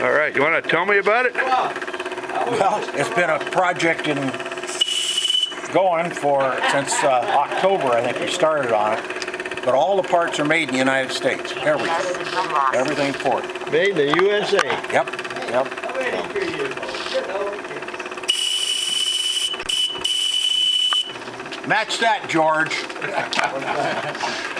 All right, you want to tell me about it? Well, it's been a project in going for since uh, October. I think we started on it. But all the parts are made in the United States. Everything, everything for it. Made in the USA. Yep, yep. Match that, George.